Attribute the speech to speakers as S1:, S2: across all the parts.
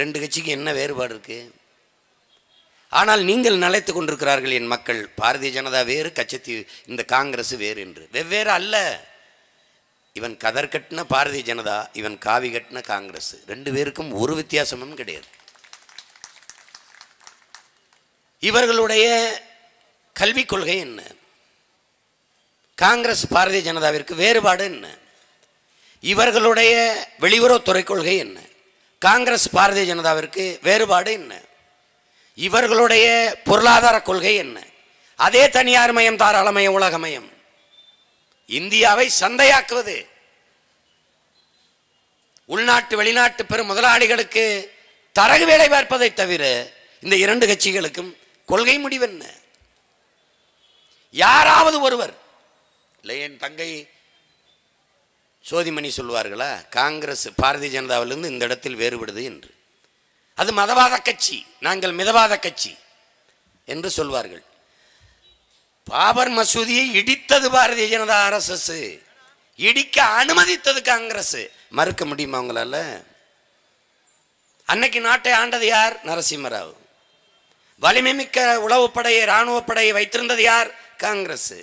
S1: ரெண்டு கட்சிக்கு என்ன வேறுபாடு இருக்குது ஆனால் நீங்கள் நிலைத்து கொண்டிருக்கிறார்கள் என் மக்கள். பாரதிய ஜனதா வேறு கட்சி இந்த காங்கிரஸ் வேறு என்று. வெவ்வேறு அல்ல. இவன் கதர் கட்டின பாரதிய ஜனதா இவன் காவி கட்டின காங்கிரஸ் ரெண்டு பேருக்கும் ஒரு வித்தியாசமும் கிடையாது. இவர்களுடைய கல்விக் கொள்கை என்ன? காங்கிரஸ் பாரதிய ஜனதாவிற்கு வேறுபாடு என்ன? இவர்களுடைய வெளியுறவுத்துறை கொள்கை என்ன? காங்கிரஸ் பாரதிய ஜனதாவிற்கு வேறுபாடு என்ன? இவர்களுடைய பொருளாதார கொள்கை என்ன? அதே தனியார் மயம் தாராளமயம் உலகமயம் இந்தியாவை சந்தையாக்குவது. உள்நாட்டு வெளிநாட்டு பெரும் முதலாளிகளுக்கு தரகு வேலை பார்ப்பதை தவிர இந்த இரண்டு கட்சிகளுக்கும் கொள்கை முடிவென்ன யாராவது ஒருவர் இல்லை என் தங்கை சோதிமணி சொல்வார்களா காங்கிரஸ் பாரதிய ஜனதாவிலிருந்து இந்த இடத்தில் வேறுபடுது என்று. அது மதவாத கட்சி நாங்கள் மிதவாத கட்சி என்று சொல்வார்கள். பாபர் மசூதியை இடித்தது பாரதிய ஜனதா ஆர்எஸ்எஸ். இடிக்க அனுமதித்தது காங்கிரஸ். மறுக்க முடியுமா அவங்களால அன்னைக்கு நாட்டை ஆண்டது யார்? நரசிம்மராவ். வலிமை மிக்க உளவுப்படையை இராணுவப்படையை வைத்திருந்தது யார்? காங்கிரஸ்.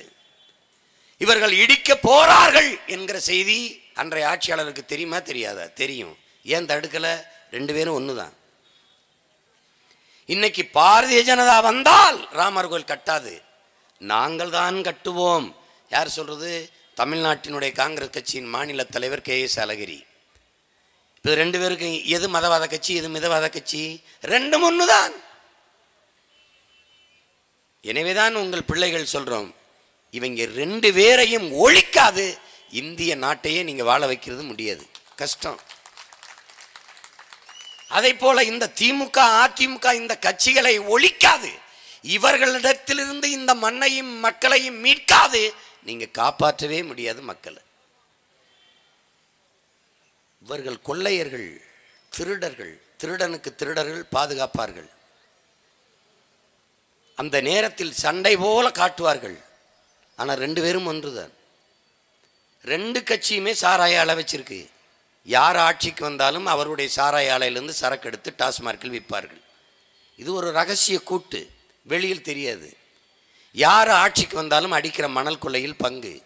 S1: இவர்கள் இடிக்க போறார்கள் என்கிற செய்தி அன்றைய ஆட்சியாளருக்கு தெரியுமா தெரியாதா? தெரியும். ஏன் தடுக்கல? ரெண்டு பேரும் ஒண்ணுதான். இன்னைக்கு பாரதிய ஜனதா வந்தால் ராமர் கோயில் கட்டாது. நாங்கள் தான் கட்டுவோம். யார் சொல்றது? தமிழ்நாட்டினுடைய காங்கிரஸ் கட்சியின் மாநில தலைவர் கே எஸ் அழகிரி இது ரெண்டு பேருக்கும் எது மதவாத கட்சி எது மிதவாத கட்சி? ரெண்டும் ஒண்ணுதான். எனவேதான் உங்கள் பிள்ளைகள் சொல்றோம். இவங்க ரெண்டு பேரையும் ஒழிக்காது. இந்திய நாட்டையே நீங்க வாழ வைக்கிறது முடியாது. கஷ்டம். அதை போல இந்த திமுக அதிமுக இந்த கட்சிகளை ஒழிக்காது. இவர்களிடத்திலிருந்து இந்த மண்ணையும் மக்களையும் மீட்காது. நீங்க காப்பாற்றவே முடியாது மக்களை. இவர்கள் கொள்ளையர்கள் திருடர்கள் திருடனுக்கு திருடர்கள் பாதுகாப்பார்கள். அந்த நேரத்தில் சண்டை போல காட்டுவார்கள். ஆனால் ரெண்டு பேரும் ஒன்றுதான். ரெண்டு கட்சியுமே சாராய ஆலை வச்சிருக்கு. யார் ஆட்சிக்கு வந்தாலும் அவருடைய சாராய ஆலையிலேருந்து சரக்கு எடுத்து டாஸ்மார்க்கில் விற்பார்கள். இது ஒரு ரகசிய கூட்டு. வெளியில் தெரியாது. யார் ஆட்சிக்கு வந்தாலும் அடிக்கிற மணல் கொள்ளையில் பங்கு.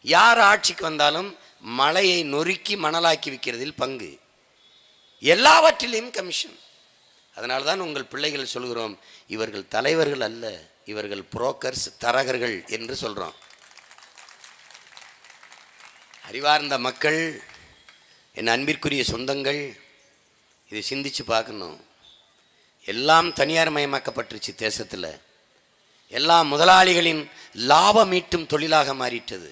S1: யார் ஆட்சிக்கு வந்தாலும் மலையை நொறுக்கி மணலாக்கி விற்கிறதில் பங்கு. எல்லாவற்றிலையும் கமிஷன் அதனால்தான் உங்கள் பிள்ளைகள் சொல்கிறோம் இவர்கள் தலைவர்கள் அல்ல. இவர்கள் புரோக்கர்ஸ் தரகர்கள் என்று சொல்கிறோம் அறிவார்ந்த மக்கள் என் அன்பிற்குரிய சொந்தங்கள் இதை சிந்திச்சு பார்க்கணும். எல்லாம் தனியார் மயமாக்கப்பட்டுருச்சு தேசத்தில். எல்லாம் முதலாளிகளின் லாபம் ஈட்டும் தொழிலாக மாறிட்டது.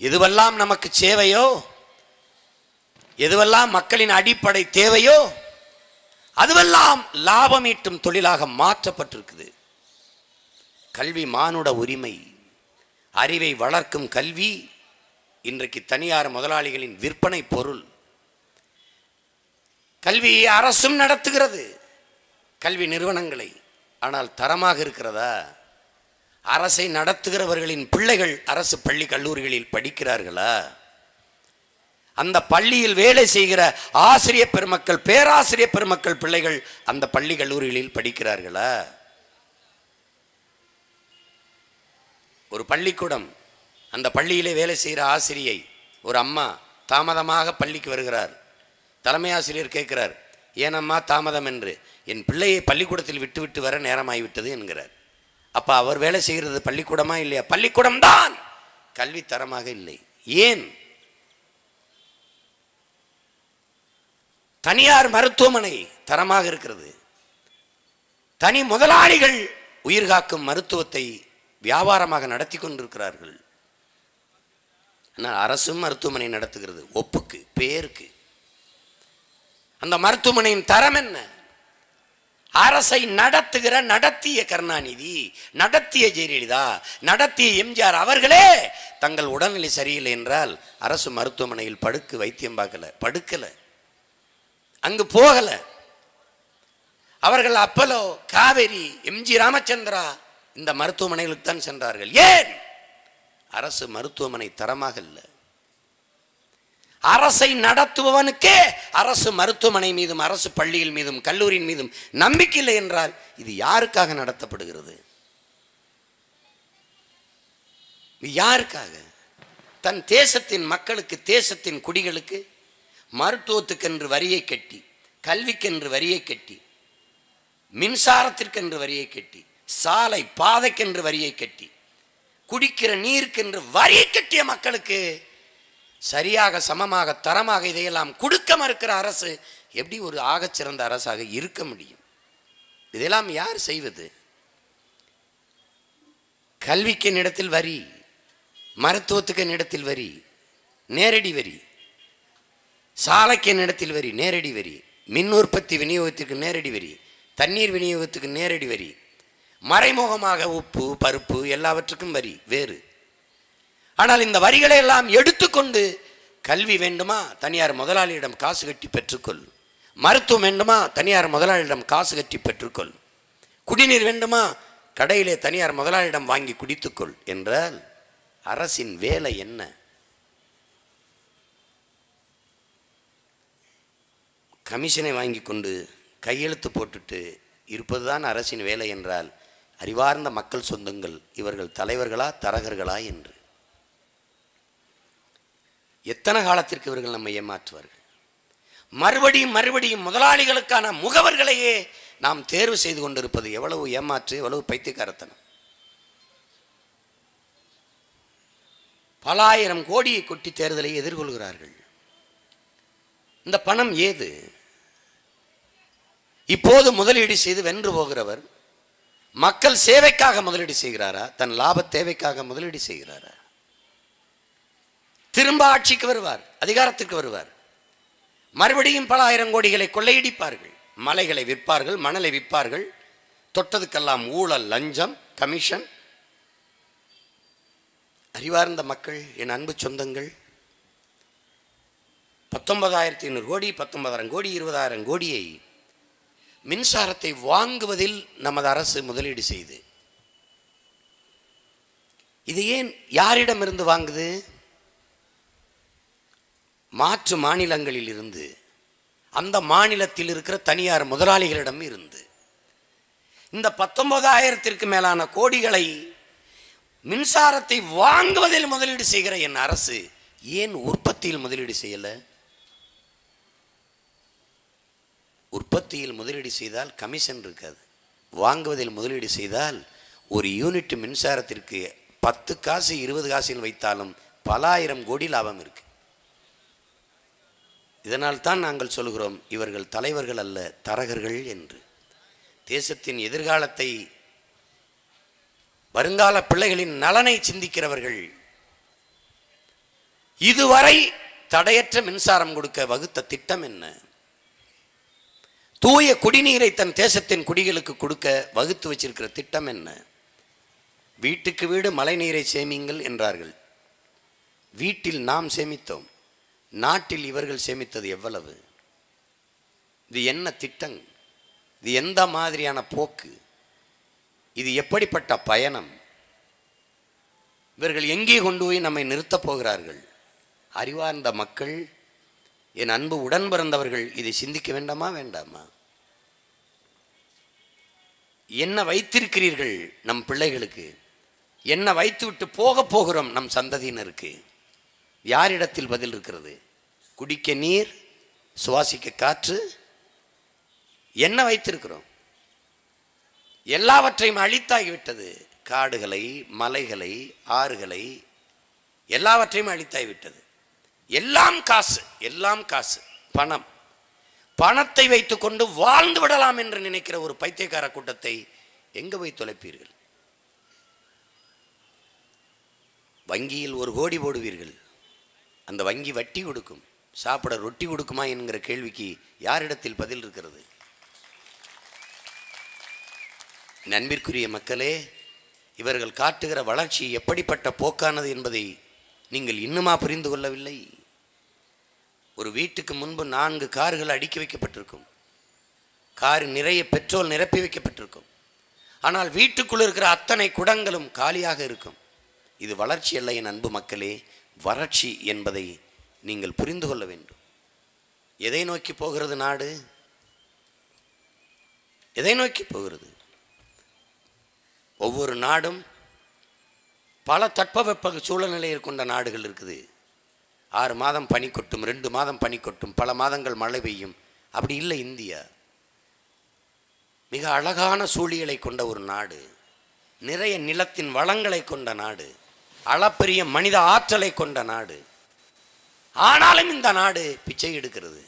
S1: எதுவெல்லாம் நமக்கு சேவையோ எதுவெல்லாம் மக்களின் அடிப்படை தேவையோ அதுவெல்லாம் லாபம் ஈட்டும் தொழிலாக மாற்றப்பட்டிருக்குது. கல்வி மானுட உரிமை. அறிவை வளர்க்கும் கல்வி இன்றைக்கு தனியார் முதலாளிகளின் விற்பனை பொருள். கல்வியை அரசும் நடத்துகிறது. கல்வி நிறுவனங்களை. ஆனால் தரமாக இருக்கிறதா? அரசை நடத்துகிறவர்களின் பிள்ளைகள் அரசு பள்ளி கல்லூரிகளில் படிக்கிறார்களா? அந்த பள்ளியில் வேலை செய்கிற ஆசிரியர் பெருமக்கள் பேராசிரியர் பெருமக்கள் பிள்ளைகள் அந்த பள்ளி கல்லூரிகளில் படிக்கிறார்களா? ஒரு பள்ளிக்கூடம் அந்த பள்ளியிலே வேலை செய்கிற ஆசிரியை ஒரு அம்மா தாமதமாக பள்ளிக்கு வருகிறார். தலைமை ஆசிரியர் கேட்கிறார் ஏனம்மா தாமதம் என்று? என் பிள்ளையை பள்ளிக்கூடத்தில் விட்டு விட்டு வர நேரமாகிவிட்டது என்கிறார். அப்போ அவர் வேலை செய்கிறது பள்ளிக்கூடமா இல்லையா? பள்ளிக்கூடம் தான் கல்வி தரமாக இல்லை. ஏன்? தனியார் மருத்துவமனை தரமாக இருக்கிறது. தனி முதலாளிகள் உயிர் காக்கும் மருத்துவத்தை வியாபாரமாக நடத்தி கொண்டிருக்கிறார்கள். ஆனால் அரசும் மருத்துவமனை நடத்துகிறது. ஒப்புக்கு பேருக்கு. அந்த மருத்துவமனையின் தரம் என்ன? அரசை நடத்துகிற நடத்திய கருணாநிதி நடத்திய ஜெயலலிதா நடத்திய எம்ஜிஆர் அவர்களே தங்கள் உடல்நிலை சரியில்லை என்றால் அரசு மருத்துவமனையில் படுக்கு வைத்தியம் பார்க்கல படுக்கல. அங்கு போகல. அவர்கள் அப்பலோ காவேரி எம்ஜி ராமச்சந்திரா இந்த மருத்துவமனைகளுக்கு தான் சென்றார்கள். ஏன்? அரசு மருத்துவமனை தரமாக இல்லை. அரசை நடத்துபவனுக்கே அரசு மருத்துவமனை மீதும் அரசு பள்ளியில் மீதும் கல்லூரியின் மீதும் நம்பிக்கை இல்லை என்றால் இது யாருக்காக நடத்தப்படுகிறது? யாருக்காக? தன் தேசத்தின் மக்களுக்கு தேசத்தின் குடிகளுக்கு மருத்துவத்துக்கென்று வரியை கட்டி கல்விக்கென்று வரியை கட்டி மின்சாரத்திற்கென்று வரியை கட்டி சாலை பாதைக்கென்று வரியை கட்டி குடிக்கிற நீருக்கென்று வரியை கட்டிய மக்களுக்கு சரியாக சமமாக தரமாக இதையெல்லாம் கொடுக்க மறுக்கிற அரசு எப்படி ஒரு ஆகச்சிறந்த அரசாக இருக்க முடியும்? இதெல்லாம் யார் செய்வது? கல்விக்கு இடத்தில் வரி மருத்துவத்துக்கு இடத்தில் வரி நேரடி வரி சாலைக்கு இடத்தில் வரி நேரடி வரி மின் உற்பத்தி விநியோகத்திற்கு நேரடி வரி தண்ணீர் விநியோகத்துக்கு நேரடி வரி மறைமுகமாக உப்பு பருப்பு எல்லாவற்றுக்கும் வரி வேறு. ஆனால் இந்த வரிகளை எல்லாம் எடுத்துக்கொண்டு கல்வி வேண்டுமா? தனியார் முதலாளியிடம் காசு கட்டி பெற்றுக்கொள். மருத்துவம் வேண்டுமா? தனியார் முதலாளியிடம் காசு கட்டி பெற்றுக்கொள். குடிநீர் வேண்டுமா? கடையிலே தனியார் முதலாளியிடம் வாங்கி குடித்துக்கொள். என்றால் அரசின் வேலை என்ன? கமிஷனை வாங்கி கொண்டு கையெழுத்து போட்டுட்டு இருப்பதுதான் அரசின் வேலை என்றால் அறிவார்ந்த மக்கள் சொந்தங்கள் இவர்கள் தலைவர்களா தரகர்களா என்று. எத்தனை காலத்திற்கு இவர்கள் நம்மை ஏமாற்றுவார்கள்? மறுபடியும் மறுபடியும் முதலாளிகளுக்கான முகவர்களையே நாம் தேர்வு செய்து கொண்டிருப்பது எவ்வளவு ஏமாற்று எவ்வளவு பைத்தியக்காரத்தனம். பல ஆயிரம் கோடியை கொட்டி தேர்தலை எதிர்கொள்கிறார்கள். இந்த பணம் ஏது? இப்போது முதலீடு செய்து வென்று போகிறவர் மக்கள் சேவைக்காக முதலீடு செய்கிறாரா? தன் லாப தேவைக்காக முதலீடு செய்கிறாரா? திரும்ப ஆட்சிக்கு வருவார் அதிகாரத்துக்கு வருவார். மறுபடியும் பல ஆயிரம் கோடிகளை கொள்ளையடிப்பார்கள். மலைகளை விற்பார்கள் மணலை விற்பார்கள். தொட்டதுக்கெல்லாம் ஊழல் லஞ்சம் கமிஷன். அறிவார்ந்த மக்கள் என் அன்பு சொந்தங்கள் பத்தொன்பதாயிரத்தி ஐநூறு கோடி பத்தொன்பதாயிரம் கோடி இருபதாயிரம் கோடியை மின்சாரத்தை வாங்குவதில் நமது அரசு முதலீடு செய்து. இது ஏன் யாரிடமிருந்து வாங்குது? மாற்று மாநிலங்களில் இருந்து. அந்த மாநிலத்தில் இருக்கிற தனியார் முதலாளிகளிடம் இருந்து. இந்த பத்தொன்பதாயிரத்திற்கு மேலான கோடிகளை மின்சாரத்தை வாங்குவதில் முதலீடு செய்கிற என் அரசு ஏன் உற்பத்தியில் முதலீடு செய்யலை? உற்பத்தியில் முதலீடு செய்தால் கமிஷன் இருக்காது. வாங்குவதில் முதலீடு செய்தால் ஒரு யூனிட் மின்சாரத்திற்கு பத்து காசு இருபது காசில் வைத்தாலும் பல ஆயிரம் கோடி லாபம் இருக்கு. இதனால் தான் நாங்கள் சொல்கிறோம் இவர்கள் தலைவர்கள் அல்ல தரகர்கள் என்று. தேசத்தின் எதிர்காலத்தை வருங்கால பிள்ளைகளின் நலனை சிந்திக்கிறவர்கள் இதுவரை தடையற்ற மின்சாரம் கொடுக்க வகுத்த திட்டம் என்ன? தூய குடிநீரை தன் தேசத்தின் குடிகளுக்கு கொடுக்க வகுத்து வச்சிருக்கிற திட்டம் என்ன? வீட்டுக்கு வீடு மழைநீரை சேமியுங்கள் என்றார்கள். வீட்டில் நாம் சேமித்தோம். நாட்டில் இவர்கள் சேமித்தது எவ்வளவு? இது என்ன திட்டம்? இது எந்த மாதிரியான போக்கு? இது எப்படிப்பட்ட பயணம்? இவர்கள் எங்கே கொண்டு போய் நம்மை நிறுத்தப் போகிறார்கள்? அறிவார்ந்த மக்கள் என் அன்பு உடன் பிறந்தவர்கள் இதை சிந்திக்க வேண்டாமா வேண்டாமா? என்ன வைத்திருக்கிறீர்கள் நம் பிள்ளைகளுக்கு? என்ன வைத்துவிட்டு போக போகிறோம் நம் சந்ததியினருக்கு? யாரிடத்தில் பதில் இருக்கிறது? குடிக்க நீர் சுவாசிக்க காற்று என்ன வைத்திருக்கிறோம்? எல்லாவற்றையும் அழித்தாகிவிட்டது காடுகளை மலைகளை ஆறுகளை எல்லாவற்றையும் அழித்தாகிவிட்டது எல்லாம் காசு எல்லாம் காசு பணம். பணத்தை வைத்துக்கொண்டு வாழ்ந்து விடலாம் என்று நினைக்கிற ஒரு பைத்தியக்கார கூட்டத்தை எங்கே போய் தொலைப்பீர்கள்? வங்கியில் ஒரு கோடி போடுவீர்கள். அந்த வங்கி வட்டி கொடுக்கும். சாப்பிட ரொட்டி கொடுக்குமா என்கிற கேள்விக்கு யாரிடத்தில் பதில் இருக்கிறது? நண்பிற்குரிய மக்களே இவர்கள் காட்டுகிற வளர்ச்சி எப்படிப்பட்ட போக்கானது என்பதை நீங்கள் இன்னுமா புரிந்து கொள்ளவில்லை? ஒரு வீட்டுக்கு முன்பு நான்கு கார்கள் அடுக்கி வைக்கப்பட்டிருக்கும். கார் நிறைய பெட்ரோல் நிரப்பி வைக்கப்பட்டிருக்கும். ஆனால் வீட்டுக்குள் இருக்கிற அத்தனை குடங்களும் காலியாக இருக்கும். இது வளர்ச்சி அல்ல என் அன்பு மக்களே வறட்சி என்பதை நீங்கள் புரிந்து கொள்ள வேண்டும். எதை நோக்கி போகிறது நாடு? எதை நோக்கி போகிறது? ஒவ்வொரு நாடும் பல தட்பவெப்ப சூழ்நிலையில் கொண்ட நாடுகள் இருக்குது. ஆறு மாதம் பனி கொட்டும் ரெண்டு மாதம் பனி கொட்டும் பல மாதங்கள் மழை பெய்யும். அப்படி இல்லை இந்தியா. மிக அழகான சூழியலை கொண்ட ஒரு நாடு. நிறைய நிலத்தின் வளங்களை கொண்ட நாடு. அளப்பெரிய மனித ஆற்றலை கொண்ட நாடு. ஆனாலும் இந்த நாடு பிச்சை எடுக்கிறது.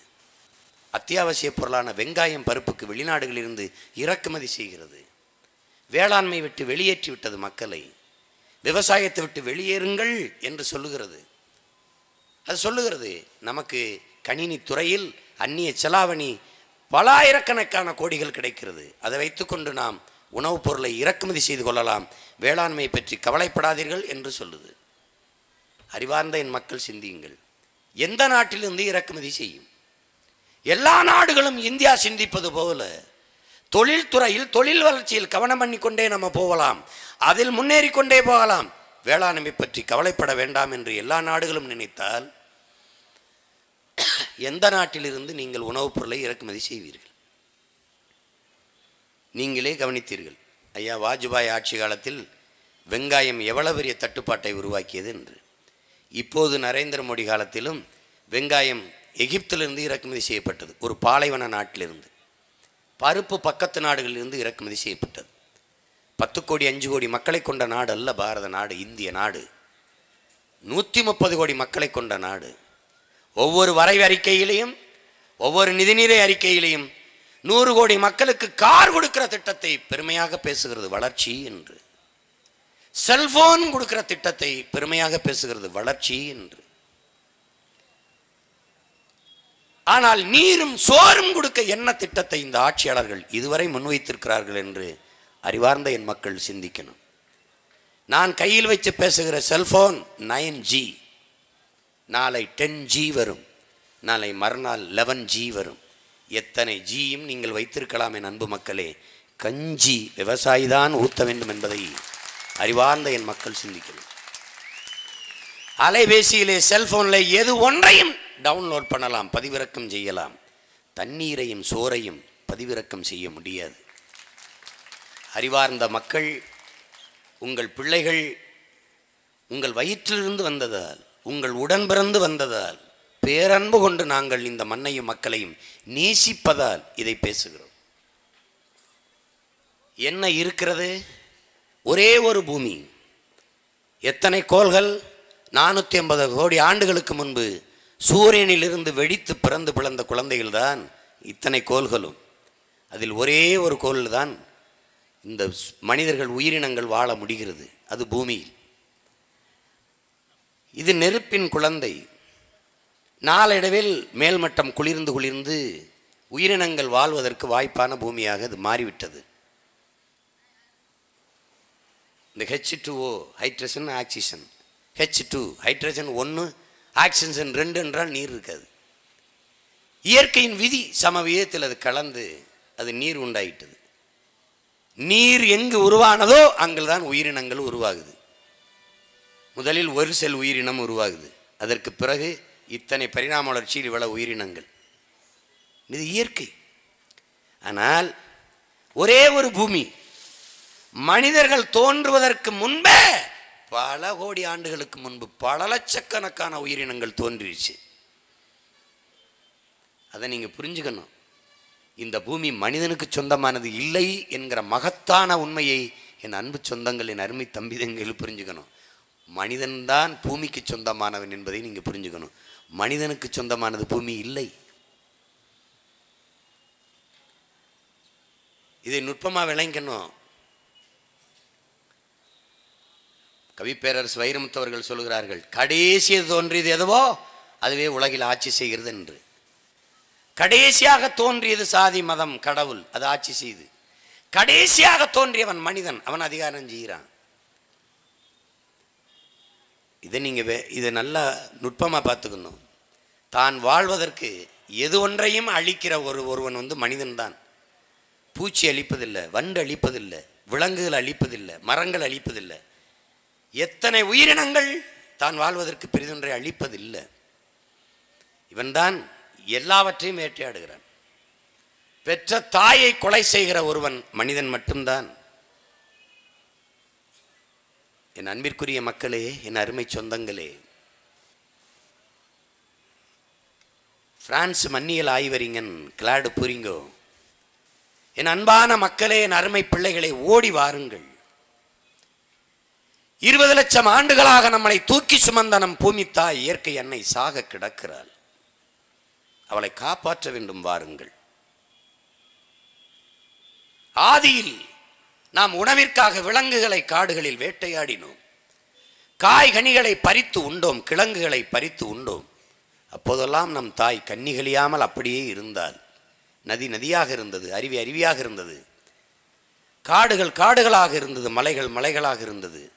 S1: அத்தியாவசிய பொருளான வெங்காயம் பருப்புக்கு வெளிநாடுகளிலிருந்து இறக்குமதி செய்கிறது. வேளாண்மை விட்டு வெளியேற்றி விட்டது மக்களை. விவசாயத்தை விட்டு வெளியேறுங்கள் என்று சொல்லுகிறது. அது சொல்லுகிறது நமக்கு கணினி துறையில் அந்நிய செலாவணி பல ஆயிரக்கணக்கான கோடிகள் கிடைக்கிறது. அதை வைத்துக்கொண்டு நாம் உணவுப் பொருளை இறக்குமதி செய்து கொள்ளலாம். வேளாண்மை பற்றி கவலைப்படாதீர்கள் என்று சொல்லுது. அறிவார்ந்த என் மக்கள் சிந்தியுங்கள். எந்த நாட்டிலிருந்து இறக்குமதி செய்யும்? எல்லா நாடுகளும் இந்தியா சிந்திப்பது போல தொழில்துறையில் தொழில் வளர்ச்சியில் கவனம் பண்ணிக்கொண்டே நம்ம போகலாம். அதில் முன்னேறி கொண்டே போகலாம். வேளாண்மை பற்றி கவலைப்பட வேண்டாம் என்று எல்லா நாடுகளும் நினைத்தால் எந்த நாட்டிலிருந்து நீங்கள் உணவுப் பொருளை இறக்குமதி செய்வீர்கள்? நீங்களே கவனித்தீர்கள். ஐயா வாஜ்பாய் ஆட்சி காலத்தில் வெங்காயம் எவ்வளவு பெரிய தட்டுப்பாட்டை உருவாக்கியது என்று. இப்போது நரேந்திர மோடி காலத்திலும் வெங்காயம் எகிப்திலிருந்து இறக்குமதி செய்யப்பட்டது. ஒரு பாலைவன நாட்டிலிருந்து. பருப்பு பக்கத்து நாடுகளிலிருந்து இறக்குமதி செய்யப்பட்டது. பத்து கோடி அஞ்சு கோடி மக்களை கொண்ட நாடு அல்ல பாரத நாடு இந்திய நாடு. நூற்றி முப்பது கோடி மக்களை கொண்ட நாடு. ஒவ்வொரு வரைவு அறிக்கையிலையும் ஒவ்வொரு நிதிநிலை அறிக்கையிலையும் நூறு கோடி மக்களுக்கு கார் கொடுக்கிற திட்டத்தை பெருமையாக பேசுகிறது வளர்ச்சி என்று. செல்போன் கொடுக்கிற திட்டத்தை பெருமையாக பேசுகிறது வளர்ச்சி என்று. ஆனால் நீரும் சோறும் கொடுக்க என்ன திட்டத்தை இந்த ஆட்சியாளர்கள் இதுவரை முன்வைத்திருக்கிறார்கள் என்று அறிவார்ந்த என் மக்கள் சிந்திக்கணும். நான் கையில் வச்சு பேசுகிற செல்போன் நைன் ஜி நாளை டென் ஜி வரும். நாளை மறுநாள் லெவன் ஜி வரும். எத்தனை ஜியும் நீங்கள் வைத்திருக்கலாம் என் அன்பு மக்களே கஞ்சி விவசாயி தான் ஊற்ற வேண்டும் என்பதை அறிவார்ந்த என் மக்கள் சிந்திக்கணும். அலைபேசியிலே செல்போனில் எது ஒன்றையும் டவுன்லோட் பண்ணலாம் பதிவிறக்கம் செய்யலாம். தண்ணீரையும் சோறையும் பதிவிறக்கம் செய்ய முடியாது. அறிவார்ந்த மக்கள் உங்கள் பிள்ளைகள் உங்கள் வயிற்றிலிருந்து வந்ததால் உங்கள் உடன் பிறந்து வந்ததால் பேரன்பு கொண்டு நாங்கள் இந்த மண்ணையும் மக்களையும் நேசிப்பதால் இதை பேசுகிறோம். என்ன இருக்கிறது? ஒரே ஒரு பூமி. எத்தனை கோள்கள்? நானூற்றி ஐம்பது கோடி ஆண்டுகளுக்கு முன்பு சூரியனிலிருந்து வெடித்து பிறந்து பிளந்த குழந்தைகள்தான் இத்தனை கோள்களும். அதில் ஒரே ஒரு கோள் தான் இந்த மனிதர்கள் உயிரினங்கள் வாழ முடிகிறது. அது பூமியில். இது நெருப்பின் குழந்தை. நாளடைவில் மேல்மட்டம் குளிர்ந்து குளிர்ந்து உயிரினங்கள் வாழ்வதற்கு வாய்ப்பான பூமியாக அது மாறிவிட்டது. இந்த H two O hydrogen oxygen H two hydrogen ஒன்று ஆக்சிஜன் ரெண்டு என்றால் நீர் இருக்காது. இயற்கையின் விதி சம விதத்தில் அது கலந்து அது நீர் உண்டாயிட்டது. நீர் எங்கு உருவானதோ அங்குதான் உயிரினங்கள் உருவாகுது. முதலில் ஒரு செல் உயிரினம் உருவாகுது. அதற்கு பிறகு இத்தனை பரிணாம வளர்ச்சியில் இவ்வளவு உயிரினங்கள். இது இயற்கை. ஆனால் ஒரே ஒரு பூமி மனிதர்கள் தோன்றுவதற்கு முன்பே பல கோடி ஆண்டுகளுக்கு முன்பு பல லட்சக்கணக்கான உயிரினங்கள் தோன்றிடுச்சு அதை நீங்கள் புரிஞ்சுக்கணும். இந்த பூமி மனிதனுக்கு சொந்தமானது இல்லை என்கிற மகத்தான உண்மையை என் அன்பு சொந்தங்கள் என் அருமை தம்பிதங்கள் புரிஞ்சுக்கணும். மனிதன்தான் பூமிக்கு சொந்தமானவன் என்பதை நீங்கள் புரிஞ்சுக்கணும். மனிதனுக்கு சொந்தமானது பூமி இல்லை. இதை நுட்பமாக விளங்கணும் கவிப்பேரரசு வைரமுத்தவர்கள் சொல்கிறார்கள் கடைசியது தோன்றியது எதுவோ அதுவே உலகில் ஆட்சி செய்கிறது என்று. கடைசியாக தோன்றியது சாதி மதம் கடவுள் அது ஆட்சி செய்து. கடைசியாக தோன்றியவன் மனிதன் அவன் அதிகாரம் செய்கிறான். இதை நீங்கள் வே இதை நல்லா நுட்பமாக பார்த்துக்கணும். தான் வாழ்வதற்கு எது ஒன்றையும் அழிக்கிற ஒரு ஒருவன் வந்து மனிதன்தான் பூச்சி அழிப்பதில்லை வண்டு அழிப்பதில்லை விலங்குகள் அழிப்பதில்லை மரங்கள் அழிப்பதில்லை. எத்தனை உயிரினங்கள் தான் வாழ்வதற்கு பெரிதொன்றை அழிப்பதில்லை. இவன்தான் எல்லாவற்றையும் வேட்டையாடுகிறான். பெற்ற தாயை கொலை செய்கிற ஒருவன் மனிதன் மட்டும்தான். என் அன்பிற்குரிய மக்களே என் அருமை சொந்தங்களே. பிரான்ஸ் மன்னியல் ஆய்வறிஞன் கிளாடு புரிங்கோ என் அன்பான மக்களே என் அருமை பிள்ளைகளை ஓடி வாருங்கள். இருபது லட்சம் ஆண்டுகளாக நம்மளை தூக்கி சுமந்த நம் பூமி தாய் இயற்கை என்னை சாக கிடக்கிறாள். அவளை காப்பாற்ற வேண்டும் வாருங்கள். ஆதியில் நாம் உணவிற்காக விலங்குகளை காடுகளில் வேட்டையாடினோம். காய்கனிகளை பறித்து உண்டோம் கிழங்குகளை பறித்து உண்டோம். அப்போதெல்லாம் நம் தாய் கன்னிகளியாமல் அப்படியே இருந்தால் நதி நதியாக இருந்தது அருவி அருவியாக இருந்தது. காடுகள் காடுகளாக இருந்தது மலைகள் மலைகளாக இருந்தது.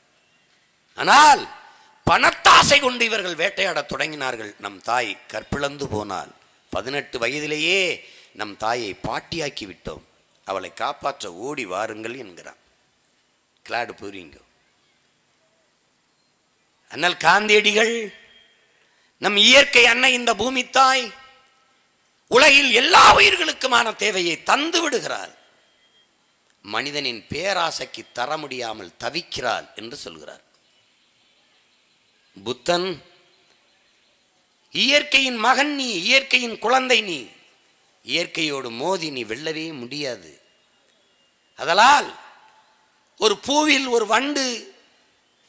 S1: ஆனால் பணத்தாசை கொண்டு இவர்கள் வேட்டையாடத் தொடங்கினார்கள். நம் தாய் கற்பிழந்து போனால் பதினெட்டு வயதிலேயே நம் தாயை பாட்டியாக்கி விட்டோம். அவளை காப்பாற்ற ஓடி வாருங்கள் என்கிறான். கிளாடு புரியுங்க. அண்ணல் காந்தியடிகள் நம் இயற்கை அன்னை இந்த பூமி தாய் உலகில் எல்லா உயிர்களுக்குமான தேவையை தந்து விடுகிறாள். மனிதனின் பேராசைக்கு தர முடியாமல் தவிக்கிறாள் என்று சொல்கிறார். புத்தன் இயற்கையின் மகன் நீ இயற்கையின் குழந்தை நீ. இயற்கையோடு மோதி நீ வெல்லவே முடியாது. அதலால் ஒரு பூவில் ஒரு வண்டு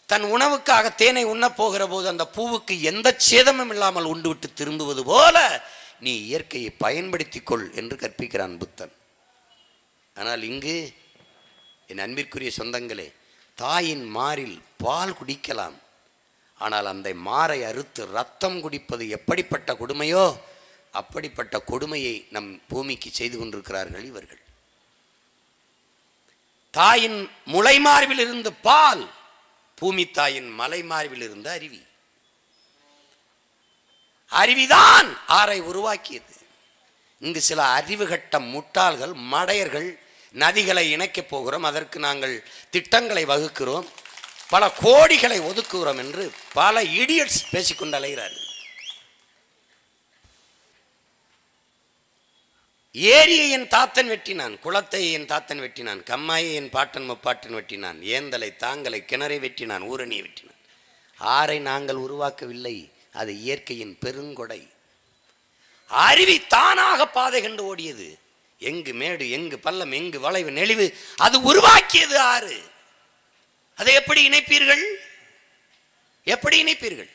S1: தன் உணவுக்காக தேனை உண்ணப் போகிற போது அந்த பூவுக்கு எந்த சேதமும் இல்லாமல் உண்டு விட்டு திரும்புவது போல நீ இயற்கையை பயன்படுத்திக் கொள் என்று கற்பிக்கிறான் புத்தன். ஆனால் இங்கு என் அன்பிற்குரிய சொந்தங்களே தாயின் மாறில் பால் குடிக்கலாம். ஆனால் அந்த மாறை அறுத்து ரத்தம் குடிப்பது எப்படிப்பட்ட கொடுமையோ அப்படிப்பட்ட கொடுமையை நம் பூமிக்கு செய்து கொண்டிருக்கிறார்கள் இவர்கள். தாயின் முளைமார்பில் இருந்து பால் பூமி தாயின் மலைமார்பில் இருந்த அருவி. அருவிதான் ஆறை உருவாக்கியது. இங்கு சில அறிவு கட்ட முட்டாள்கள் மடையர்கள் நதிகளை இணைக்கப் போகிறோம். அதற்கு நாங்கள் திட்டங்களை வகுக்கிறோம். பல கோடிகளை ஒதுக்குகிறோம் என்று பல இடியட்ஸ் பேசிக்கொண்டு அலைகிறார்கள். ஏரியை என் தாத்தன் வெட்டினான் குளத்தை என் தாத்தன் வெட்டினான் கம்மாயை என் பாட்டன் முப்பாட்டன் வெட்டினான் ஏந்தலை தாங்கலை கிணறை வெட்டினான் ஊரணியை வெட்டினான். ஆரை நாங்கள் உருவாக்கவில்லை அது இயற்கையின் பெருங்கொடை. அருவி தானாக பாதை கண்டு ஓடியது. எங்கு மேடு எங்கு பள்ளம் எங்கு வளைவு நெளிவு அது உருவாக்கியது ஆறு. அதை எப்படி இணைப்பீர்கள்? எப்படி இணைப்பீர்கள்?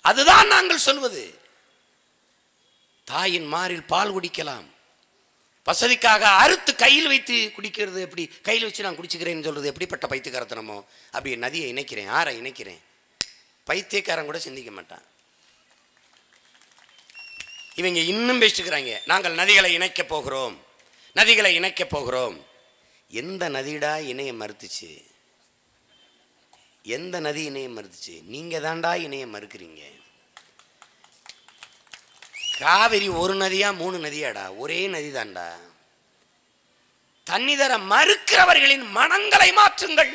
S1: அதுதான் நாங்கள் சொல்வது. தாயின் மாறில் பால் குடிக்கலாம். வசதிக்காக அறுத்து கையில் வைத்து குடிக்கிறது எப்படி? கையில் வச்சு நான் குடிச்சுக்கிறேன்னு சொல்றது எப்படிப்பட்ட பைத்தியக்காரத்தனமோ? அப்படி நதியை இணைக்கிறேன் ஆரை இணைக்கிறேன். பைத்தியக்காரன் கூட சிந்திக்க மாட்டான். இவங்க இன்னும் பேசிட்டுக்கிறாங்க நாங்கள் நதிகளை இணைக்கப் போகிறோம். நதிகளை இணைக்கப் போகிறோம். எந்த நதிடா இணைய மறுத்துச்சு? எந்த நதி இணைய மறுத்துச்சு? நீங்கள் தாண்டா இணைய மறுக்கிறீங்க. காவிரி ஒரு நதியா மூணு நதியாடா? ஒரே நதி தாண்டா. தண்ணி தர மறுக்கிறவர்களின் மனங்களை மாற்றுங்கள்.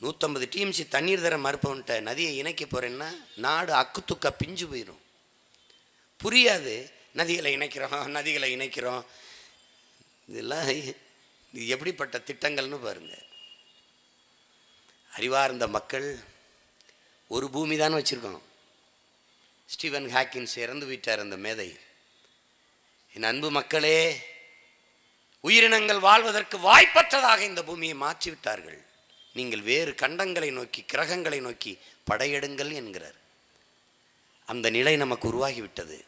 S1: நூற்றம்பது டிஎம்சி தண்ணீர் தர மறுப்பவன்ட்ட நதியை இணைக்க போறேன்னா நாடு அக்குத்துக்கா பிஞ்சு போயிடும் புரியாது. நதிகளை இணைக்கிறோம் நதிகளை இணைக்கிறோம். இதெல்லாம் இது எப்படிப்பட்ட திட்டங்கள்னு பாருங்க. அறிவார்ந்த மக்கள் ஒரு பூமி தான் வச்சுருக்கோம் ஸ்டீவன் ஹாக்கின்ஸ் இறந்து விட்டார் அந்த மேதை. என் அன்பு மக்களே உயிரினங்கள் வாழ்வதற்கு வாய்ப்பற்றதாக இந்த பூமியை மாற்றி விட்டார்கள் நீங்கள் வேறு கண்டங்களை நோக்கி கிரகங்களை நோக்கி படையெடுங்கள் என்கிறார். அந்த நிலை நமக்கு உருவாகிவிட்டது.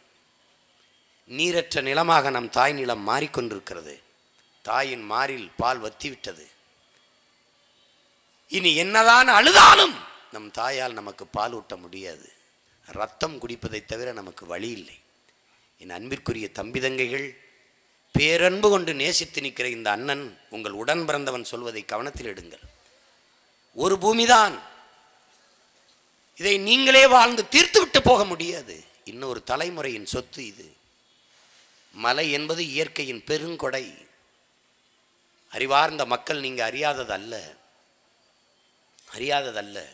S1: நீரற்ற நிலமாக நம் தாய் நிலம் மாறிக்கொண்டிருக்கிறது. தாயின் மாறில் பால் வத்திவிட்டது. இனி என்னதான் அழுதாலும் நம் தாயால் நமக்கு பால் ஊட்ட முடியாது. ரத்தம் குடிப்பதை தவிர நமக்கு வழி இல்லை. என் அன்பிற்குரிய தம்பிதங்கைகள் பேரன்பு கொண்டு நேசித்து நிற்கிற இந்த அண்ணன் உங்கள் உடன் பிறந்தவன் சொல்வதை கவனத்தில் எடுங்கள். ஒரு பூமிதான். இதை நீங்களே வாழ்ந்து தீர்த்து விட்டு போக முடியாது. இன்னொரு தலைமுறையின் சொத்து இது. மலை என்பது இயற்கையின் பெருங்கொடை. அறிவார்ந்த மக்கள் நீங்கள் அறியாததல்ல. அறியாததல்ல.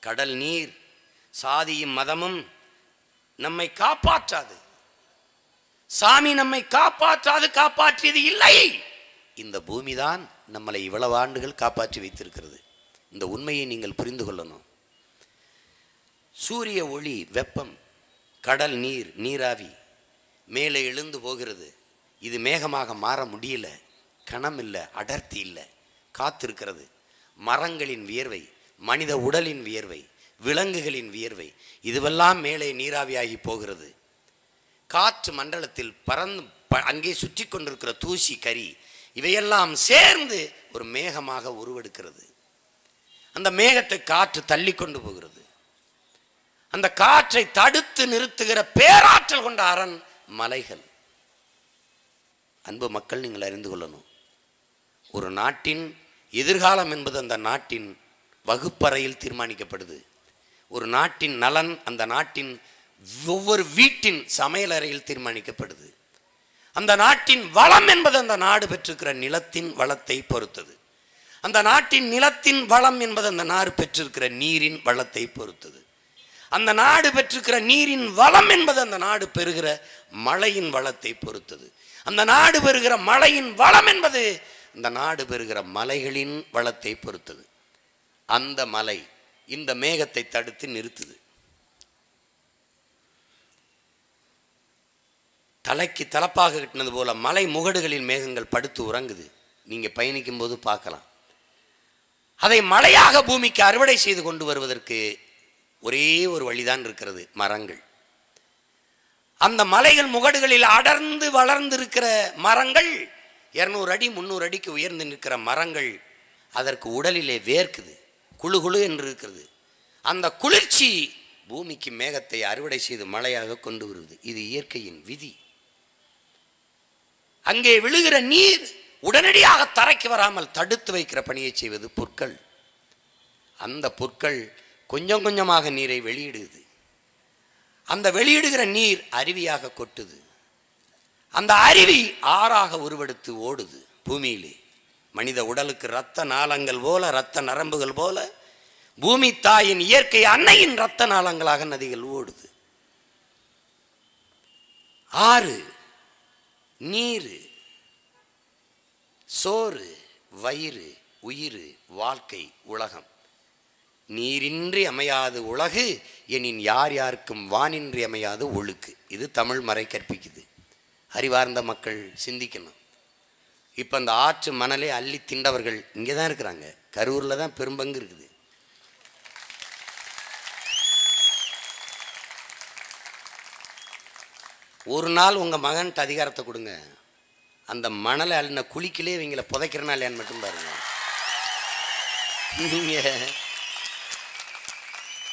S1: கடல் நீர் சாதியும் மதமும் நம்மை காப்பாற்றாது. சாமி நம்மை காப்பாற்றாது காப்பாற்றியது இல்லை. இந்த பூமிதான் நம்மளை இவ்வளவு ஆண்டுகள் காப்பாற்றி வைத்திருக்கிறது. இந்த உண்மையை நீங்கள் புரிந்து கொள்ளணும். சூரிய ஒளி வெப்பம் கடல் நீர் நீராவி மேலே எழுந்து போகிறது. இது மேகமாக மாற முடியல. கணம் இல்லை அடர்த்தி இல்லை. காத்திருக்கிறது. மரங்களின் வியர்வை மனித உடலின் வியர்வை விலங்குகளின் வியர்வை இதுவெல்லாம் மேலே நீராவியாகி போகிறது. காற்று மண்டலத்தில் பறந்து ப- அங்கே சுற்றி கொண்டிருக்கிற தூசி கரி இவையெல்லாம் சேர்ந்து ஒரு மேகமாக உருவெடுக்கிறது. அந்த மேகத்தை காற்று தள்ளி கொண்டு போகிறது. அந்த காற்றை தடுத்து நிறுத்துகிற பேராற்றல் கொண்ட அரண் மலைகள். அன்பு மக்கள் நீங்கள் அறிந்து கொள்ளணும். ஒரு நாட்டின் எதிர்காலம் என்பது அந்த நாட்டின் வகுப்பறையில் தீர்மானிக்கப்படுது. ஒரு நாட்டின் நலன் அந்த நாட்டின் ஒவ்வொரு வீட்டின் சமையலறையில் தீர்மானிக்கப்படுது. அந்த நாட்டின் வளம் என்பது அந்த நாடு பெற்றிருக்கிற நிலத்தின் வளத்தை பொறுத்தது. அந்த நாட்டின் நிலத்தின் வளம் என்பது அந்த நாடு பெற்றிருக்கிற நீரின் வளத்தை பொறுத்தது. அந்த நாடு பெற்றிருக்கிற நீரின் வளம் என்பது அந்த நாடு பெறுகிற மழையின் வளத்தை பொறுத்தது. அந்த நாடு பெறுகிற மழையின் வளம் என்பது இந்த நாடு பெறுகிற மலைகளின் வளத்தை பொறுத்தது. அந்த மலை இந்த மேகத்தை தடுத்து நிறுத்துது. தலைக்கு தலப்பாக கட்டினது போல மலை முகடுகளில் மேகங்கள் படுத்து உறங்குது. நீங்க பயணிக்கும் போது பார்க்கலாம். அதை மழையாக பூமிக்கு அறுவடை செய்து கொண்டு வருவதற்கு ஒரே ஒரு வழிதான் இருக்கிறது மரங்கள். அந்த மலைகள் முகடுகளில் அடர்ந்து வளர்ந்து இருக்கிற மரங்கள் இரநூறு அடி முந்நூறு அடிக்கு உயர்ந்து நிற்கிற மரங்கள் அதற்கு உடலிலே வேர்க்குது குளு குழு என்று இருக்கிறது. அந்த குளிர்ச்சி பூமிக்கு மேகத்தை அறுவடை செய்து மழையாக கொண்டு வருவது. இது இயற்கையின் விதி. அங்கே விழுகிற நீர் உடனடியாக தரைக்கு வராமல் தடுத்து வைக்கிற பணியை செய்வது புற்கள். அந்த புற்கள் கொஞ்சம் கொஞ்சமாக நீரை வெளியிடுது. அந்த வெளியிடுகிற நீர் அருவியாக கொட்டுது. அந்த அருவி ஆறாக உருவெடுத்து ஓடுது பூமியிலே. மனித உடலுக்கு இரத்த நாளங்கள் போல இரத்த நரம்புகள் போல பூமி தாயின் இயற்கை அன்னையின் இரத்த நாளங்களாக நதிகள் ஓடுது. ஆறு நீர் சோறு வயிறு உயிர் வாழ்க்கை உலகம். நீரின்றி அமையாது உலகு எனின் யார் யாருக்கும் வானின்றி அமையாது ஒழுக்கு. இது தமிழ் மறை கற்பிக்குது அறிவார்ந்த மக்கள் சிந்திக்கணும். இப்போ அந்த ஆற்று மணலை அள்ளி திண்டவர்கள் இங்கே தான் இருக்கிறாங்க. கரூரில் தான் பெரும்பங்கு இருக்குது. ஒரு நாள் உங்கள் மகன்கிட்ட அதிகாரத்தை கொடுங்க. அந்த மணலை அள்ளின குளிக்கிலே இவங்களை புதைக்கிறனா இல்லையான்னு மட்டும் பாருங்க. நீங்கள்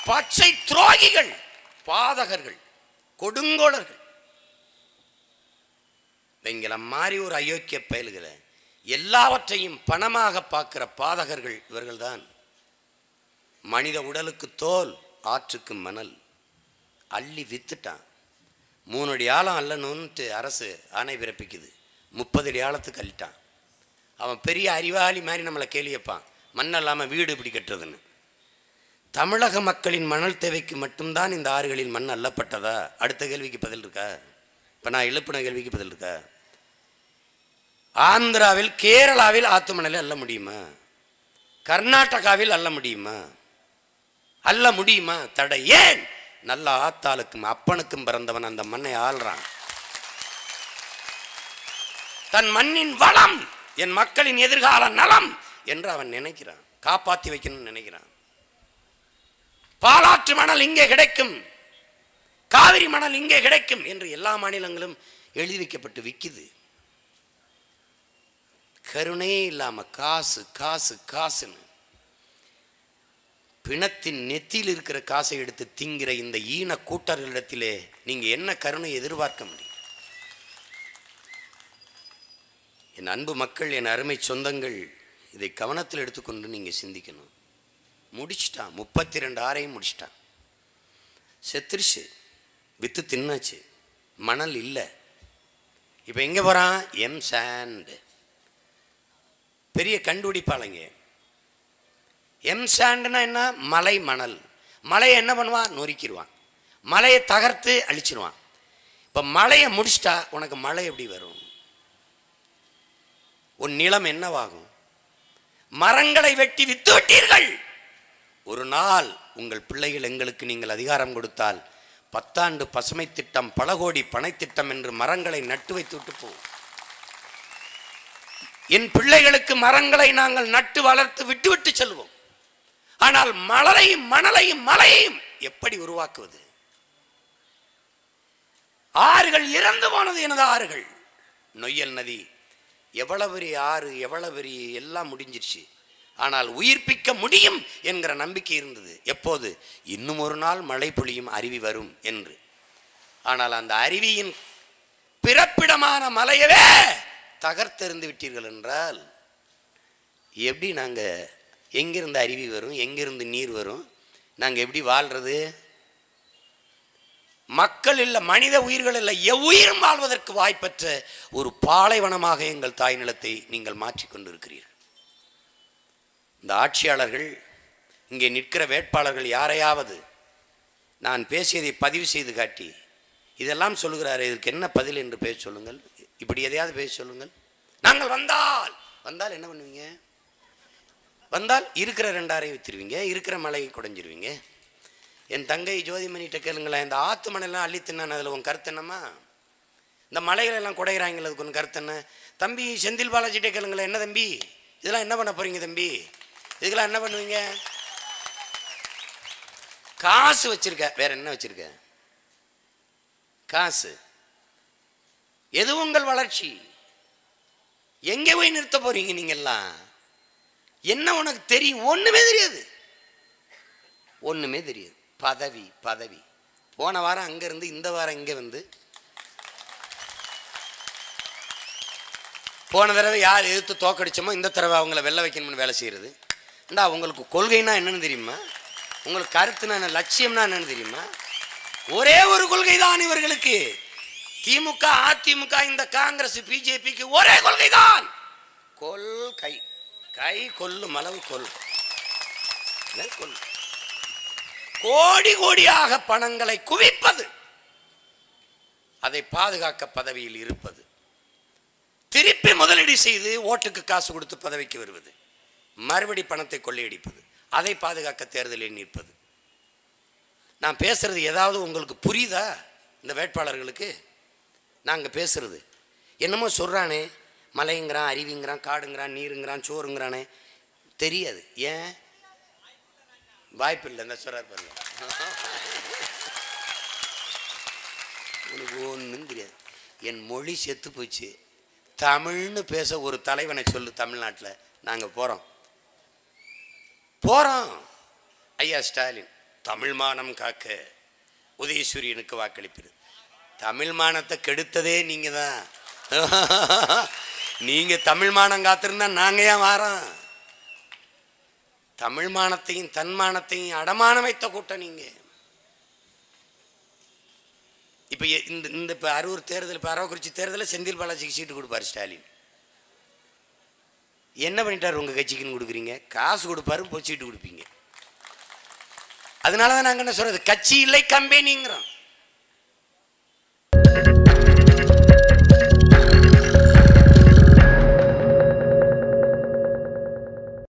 S1: பச்சை துரோகிகள் பாதகர்கள் கொடுங்கோளர்கள். இவங்கள மாதிரி ஒரு அயோக்கிய பயல்களை எல்லாவற்றையும் பணமாக பார்க்கிற பாதகர்கள் இவர்கள்தான். மனித உடலுக்கு தோல் ஆற்றுக்கு மணல். அள்ளி வித்துட்டான். மூணு அடி ஆழம் அல்லணும்ன்ட்டு அரசு ஆணை பிறப்பிக்குது. முப்பது அடி ஆழத்துக்கு அள்ளிட்டான். அவன் பெரிய அறிவாளி மாதிரி நம்மளை கேள்வி வைப்பான். மண் அல்லாமல் வீடு இப்படி கட்டுறதுன்னு. தமிழக மக்களின் மணல் தேவைக்கு மட்டும்தான் இந்த ஆறுகளில் மண் அள்ளப்பட்டதா? அடுத்த கேள்விக்கு பதில் இருக்கா? இப்போ நான் எழுப்பின கேள்விக்கு பதில் இருக்கா? ஆந்திராவில் கேரளாவில் ஆத்து அல்ல முடியுமா? கர்நாடகாவில் அல்ல முடியுமா? அல்ல முடியுமா? தடை. ஏன்? நல்ல ஆத்தாளுக்கும் அப்பனுக்கும் பிறந்தவன் அந்த மண்ணை ஆள்றான். தன் மண்ணின் வளம் என் மக்களின் எதிர்கால நலம் என்று அவன் நினைக்கிறான். காப்பாத்தி வைக்கணும்னு நினைக்கிறான். பாலாற்று மணல் இங்கே கிடைக்கும். காவிரி மணல் இங்கே கிடைக்கும் என்று எல்லா மாநிலங்களும் எழுதி வைக்கப்பட்டு விற்கிது கருணையே இல்லாமல் காசு காசு காசுன்னு. பிணத்தின் நெத்தியில் இருக்கிற காசை எடுத்து திங்கிற இந்த ஈன கூட்டர்களிடத்திலே நீங்கள் என்ன கருணை எதிர்பார்க்க முடியும்? என் அன்பு மக்கள் என் அருமை சொந்தங்கள் இதை கவனத்தில் எடுத்துக்கொண்டு நீங்கள் சிந்திக்கணும். முடிச்சிட்டான் முப்பத்தி ரெண்டு ஆறையும் முடிச்சிட்டான் செத்துருச்சு வித்து தின்னாச்சு மணல் இல்லை. இப்போ எங்கே போகிறான் எம் சாண்டு. பெரிய கண்டுபிடிப்பாளங்க. எம் சாண்ட்னா என்ன? மலை மணல். மலையை என்ன பண்ணுவான்? நொறுக்கிடுவான் மலையை தகர்த்து அழிச்சிருவான். இப்போ மலையை முடிச்சிட்டா உனக்கு மழை எப்படி வரும்? உன் நிலம் என்னவாகும்? மரங்களை வெட்டி வித்து விட்டீர்கள். ஒரு நாள் உங்கள் பிள்ளைகள் எங்களுக்கு நீங்கள் அதிகாரம் கொடுத்தால் பத்தாண்டு பசுமை திட்டம் பல கோடி பனை திட்டம் என்று மரங்களை நட்டு வைத்து விட்டு போவோம் என் பிள்ளைகளுக்கு மரங்களை நாங்கள் நட்டு வளர்த்து விட்டுவிட்டு செல்வோம். ஆனால் மலரையும் மணலையும் மலையையும் எப்படி உருவாக்குவது? ஆறுகள் இறந்து போனது எனது ஆறுகள். நொய்யல் நதி எவ்வளவு பெரிய ஆறு எவ்வளவு பெரிய எல்லாம் முடிஞ்சிருச்சு. ஆனால் உயிர்ப்பிக்க முடியும் என்கிற நம்பிக்கை இருந்தது. எப்போது? இன்னும் ஒரு நாள் மழை பொழியும் அருவி வரும் என்று. ஆனால் அந்த அருவியின் பிறப்பிடமான மலையவே தகர்த்தெறிந்து விட்டீர்கள் என்றால் எப்படி நாங்கள் எங்கிருந்து அருவி வரும் எங்கிருந்து நீர் வரும் நாங்கள் எப்படி வாழ்கிறது மக்கள் இல்லை மனித உயிர்கள் இல்லை எவ்வுயிரும் வாழ்வதற்கு வாய்ப்பற்ற ஒரு பாலைவனமாக எங்கள் தாய் நிலத்தை நீங்கள் மாற்றிக்கொண்டிருக்கிறீர்கள் இந்த ஆட்சியாளர்கள் இங்கே நிற்கிற வேட்பாளர்கள் யாரையாவது நான் பேசியதை பதிவு செய்து காட்டி இதெல்லாம் சொல்கிறாரு இதற்கு என்ன பதில் என்று பேச சொல்லுங்கள். இப்படி எதையாவது பேச சொல்லுங்கள். நாங்கள் வந்தால் வந்தால் என்ன பண்ணுவீங்க? வந்தால் இருக்கிற ரெண்டாரையும் வித்துருவீங்க இருக்கிற மலையை குடைஞ்சிருவீங்க. என் தங்கை ஜோதிமணிகிட்ட கேளுங்களேன் இந்த ஆத்து மலையெல்லாம் அள்ளி தின்னான் அதில் உன் கருத்து என்னம்மா? இந்த மலைகளெல்லாம் குடைகிறாங்களே அதுக்கு உன் கருத்து என்ன? தம்பி செந்தில் பாலாஜிட்ட கேளுங்களேன் என்ன தம்பி? இதெல்லாம் என்ன பண்ண போறீங்க தம்பி? இதுக்கெல்லாம் என்ன பண்ணுவீங்க? காசு வச்சுருக்க வேற என்ன வச்சுருக்க? காசு. எது உங்கள் வளர்ச்சி? எங்கே போய் நிறுத்த போறீங்க நீங்கெல்லாம்? என்ன உனக்கு தெரியும்? ஒன்றுமே தெரியாது. ஒன்றுமே தெரியாது. பதவி பதவி. போன வாரம் அங்கேருந்து இந்த வாரம் இங்கே வந்து. போன தடவை யார் எதிர்த்து தோக்கடிச்சோமோ இந்த தடவை அவங்கள வெள்ள வைக்கணும்னு வேலை செய்கிறது ஏண்டா உங்களுக்கு கொள்கைனா என்னன்னு தெரியுமா? உங்களுக்கு கருத்துனா என்ன லட்சியம்னா என்னன்னு தெரியுமா? ஒரே ஒரு கொள்கை தான் இவர்களுக்கு. திமுக அதிமுக இந்த காங்கிரஸ் பிஜேபிக்கு ஒரே கொள்கை தான் கொல் கை. கை கொல்லும் அளவு கொல். கொல். கோடி கோடியாக பணங்களை குவிப்பது. அதை பாதுகாக்க பதவியில் இருப்பது. திருப்பி முதலீடு செய்து ஓட்டுக்கு காசு கொடுத்து பதவிக்கு வருவது. மறுபடி பணத்தை கொள்ளையடிப்பது. அதை பாதுகாக்க தேர்தலில் நிற்பது. நான் பேசுறது ஏதாவது உங்களுக்கு புரியுதா? இந்த வேட்பாளர்களுக்கு? நாங்கள் பேசுகிறது என்னமோ சொல்கிறானே மலைங்கிறான் அருவிங்கிறான் காடுங்கிறான் நீருங்கிறான் சோறுங்கிறானே. தெரியாது. ஏன்? வாய்ப்பு இல்லை இந்த சொல்கிறார் பாருங்க. உனக்கு ஒன்றும் தெரியாது. என் மொழி செத்து போச்சு. தமிழ்னு பேச ஒரு தலைவனை சொல்லு தமிழ்நாட்டில். நாங்கள் போகிறோம் போகிறோம் ஐயா ஸ்டாலின் தமிழ் மானம் காக்க உதயசூரியனுக்கு வாக்களிப்பது தமிழ் மானத்தை கெடுத்ததே நீங்கள் தான் நீங்கள் தமிழ் மானம் காத்திருந்தா நாங்கள் ஏன் வாரோம்? தமிழ் மானத்தையும் தன்மானத்தையும் அடமானம் வைத்த கூட்டம் நீங்கள் இப்போ இந்த இந்த இப்போ அரூர் தேர்தல் இப்போ அரவக்குறிச்சி தேர்தலில் செந்தில் பாலாஜிக்கு சீட்டு கொடுப்பாரு ஸ்டாலின். என்ன பண்ணிட்டார் உங்கள் கட்சிக்குன்னு கொடுக்குறீங்க? காசு கொடுப்பாரு போய் சீட்டு கொடுப்பீங்க. அதனால தான் நாங்கள் என்ன சொல்கிறது கட்சி இல்லை கம்பெனிங்கிறோம். Thank you.